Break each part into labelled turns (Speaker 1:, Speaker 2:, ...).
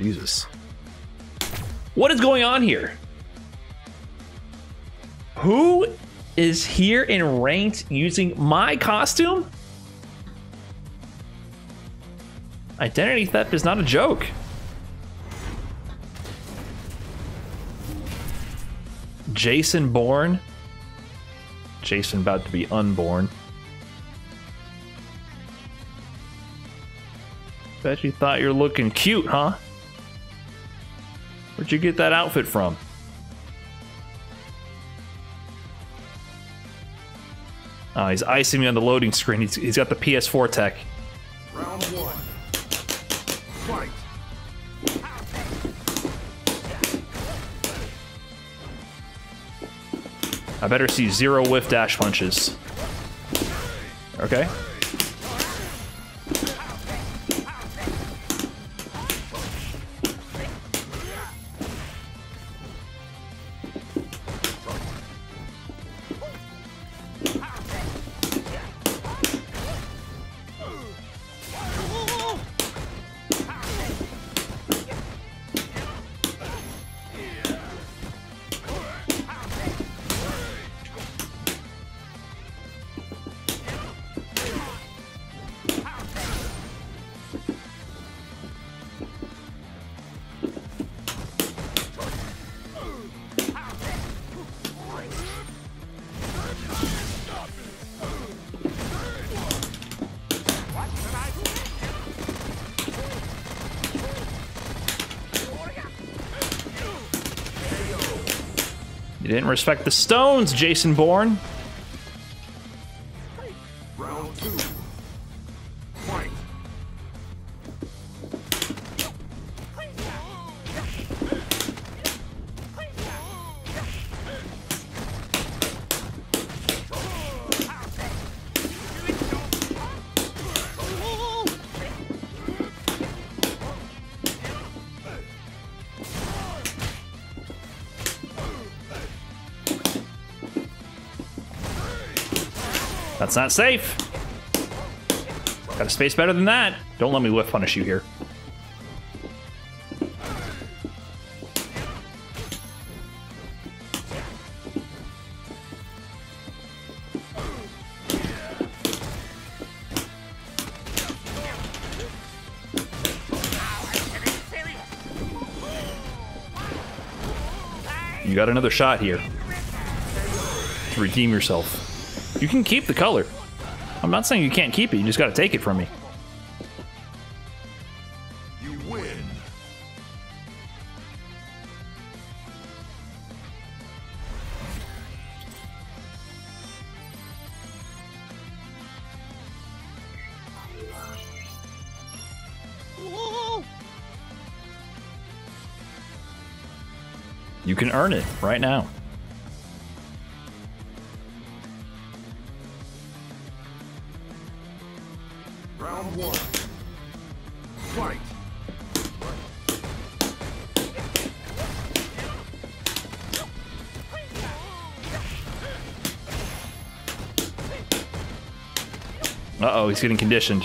Speaker 1: Jesus. What is going on here? Who is here in ranked using my costume? Identity theft is not a joke. Jason Bourne. Jason about to be unborn. Bet you thought you're looking cute, huh? Where'd you get that outfit from? Oh, he's icing me on the loading screen. He's, he's got the PS4 tech.
Speaker 2: Round one. Fight.
Speaker 1: I better see zero whiff dash punches. Okay. You didn't respect the stones, Jason Bourne. That's not safe. Got a space better than that. Don't let me whiff punish you here. You got another shot here to redeem yourself. You can keep the color. I'm not saying you can't keep it, you just gotta take it from me.
Speaker 2: You win.
Speaker 1: You can earn it right now.
Speaker 2: Round one. Fight.
Speaker 1: Uh oh, he's getting conditioned.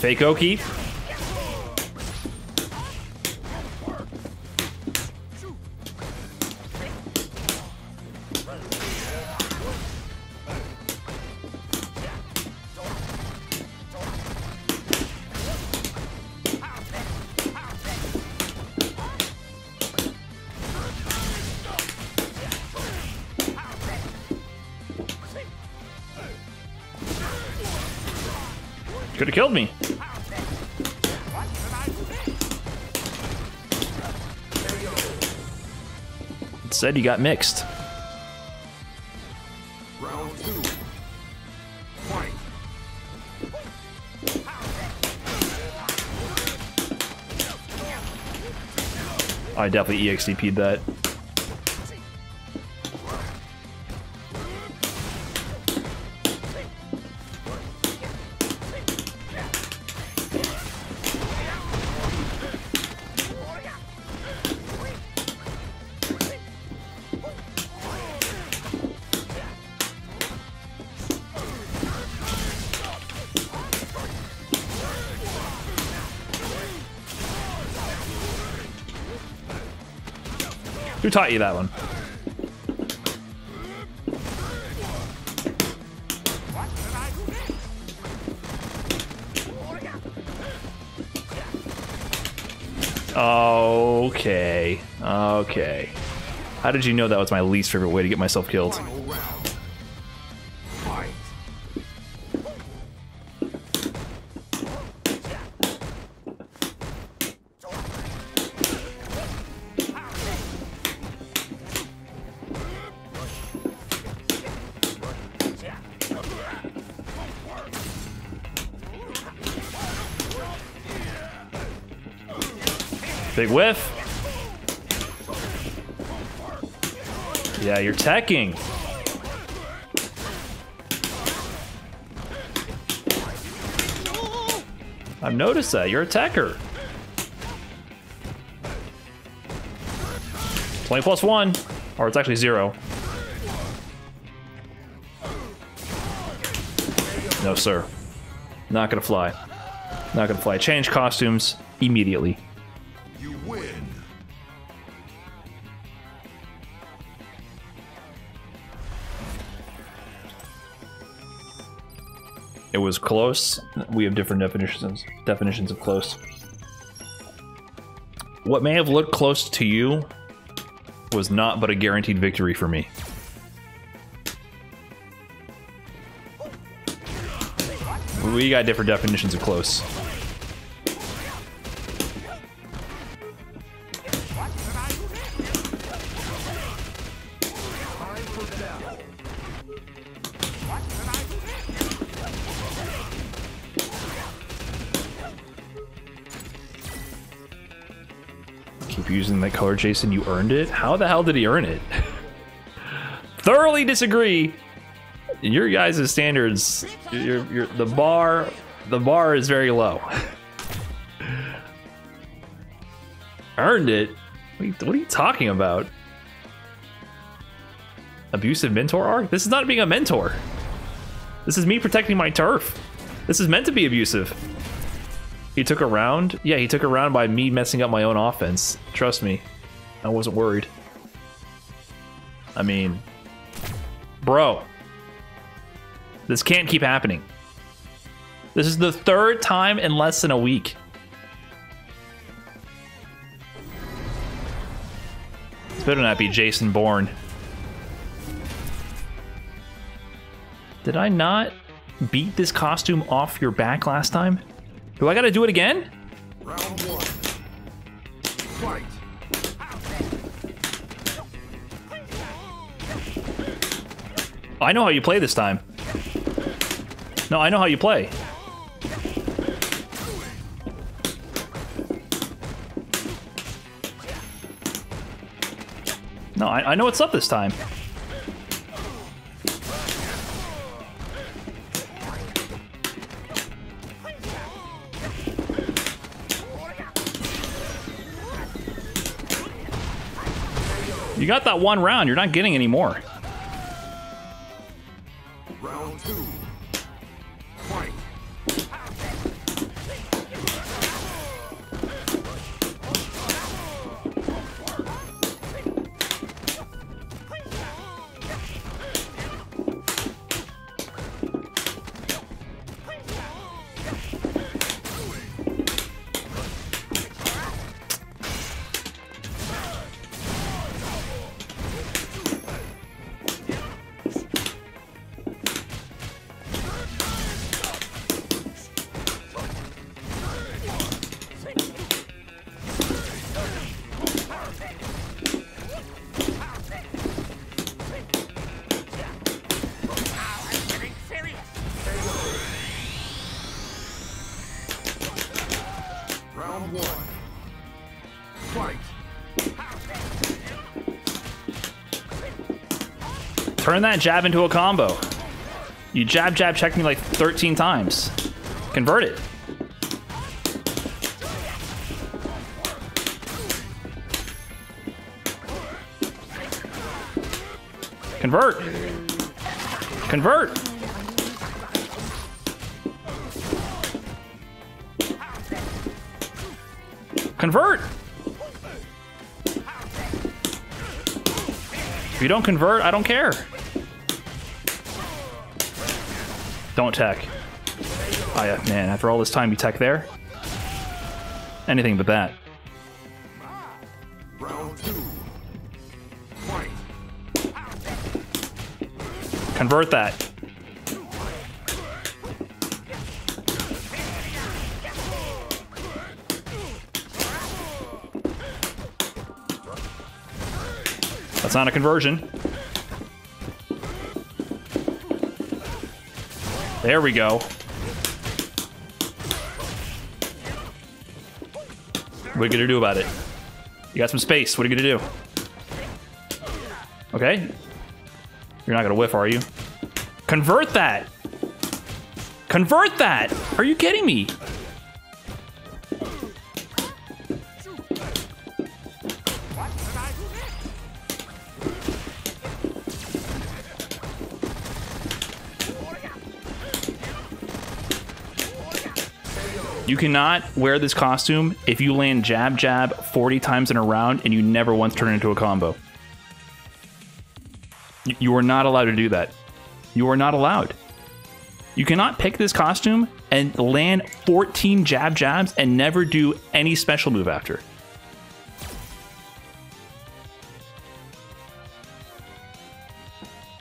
Speaker 1: Fake Oki. Could have killed me. Said you got mixed. I definitely EXDP'd that. Who taught you that one? Okay. Okay. How did you know that was my least favorite way to get myself killed? Big whiff. Yeah, you're teching. I've noticed that. You're a techer. 20 plus 1. Or it's actually 0. No, sir. Not gonna fly. Not gonna fly. Change costumes immediately. It was close. We have different definitions definitions of close. What may have looked close to you was not but a guaranteed victory for me. We got different definitions of close. Jason. You earned it. How the hell did he earn it? Thoroughly disagree. Your guys' standards, the bar, the bar is very low. earned it. What are, you, what are you talking about? Abusive mentor arc? This is not being a mentor. This is me protecting my turf. This is meant to be abusive. He took a round? Yeah, he took a round by me messing up my own offense. Trust me. I wasn't worried. I mean, bro. This can't keep happening. This is the third time in less than a week. This better not be Jason Bourne. Did I not beat this costume off your back last time? Do I gotta do it again?
Speaker 2: Round one. Fight.
Speaker 1: I know how you play this time. No, I know how you play. No, I, I know what's up this time. You got that one round. You're not getting any more. Turn that jab into a combo. You jab, jab, check me like 13 times. Convert it. Convert. Convert. Convert. If you don't convert, I don't care. Don't tech. Oh man, after all this time you tech there? Anything but that. Convert that. That's not a conversion. There we go. What are you gonna do about it? You got some space. What are you gonna do? Okay. You're not gonna whiff, are you? Convert that! Convert that! Are you kidding me? You cannot wear this costume if you land jab jab 40 times in a round and you never once turn into a combo. You- are not allowed to do that. You are not allowed. You cannot pick this costume and land 14 jab jabs and never do any special move after.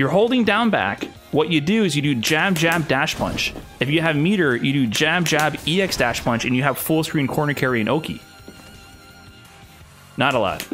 Speaker 1: You're holding down back. What you do is you do jab jab dash punch. If you have meter, you do jab jab EX dash punch and you have full screen corner carry and Oki. Not a lot.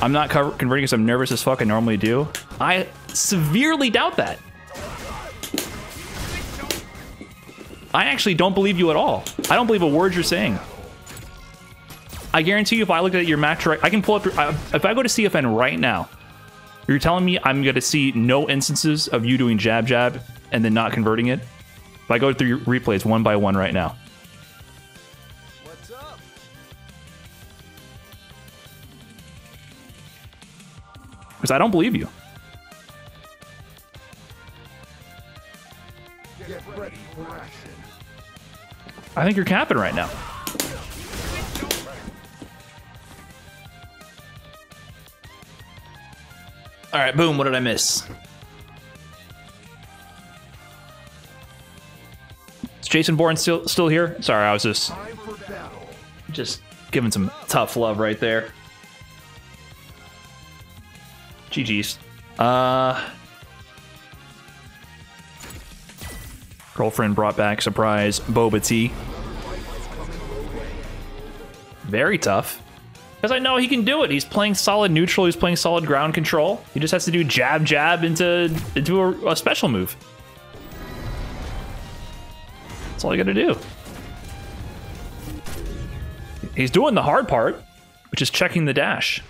Speaker 1: I'm not cover- converting because I'm nervous as fuck. I normally do. I severely doubt that. I actually don't believe you at all. I don't believe a word you're saying. I guarantee you, if I look at your match, right, I can pull up. Your, I, if I go to CFN right now, you're telling me I'm going to see no instances of you doing jab jab and then not converting it. If I go through your replays one by one right now,
Speaker 2: What's up?
Speaker 1: because I don't believe you.
Speaker 2: Get ready for action.
Speaker 1: I think you're capping right now. All right, boom. What did I miss? Is Jason Bourne still still here? Sorry, I was just just giving some tough love right there. GG's. Uh, girlfriend brought back surprise boba tea. Very tough. Because I know he can do it. He's playing solid neutral. He's playing solid ground control. He just has to do jab, jab into into a, a special move. That's all you got to do. He's doing the hard part, which is checking the dash.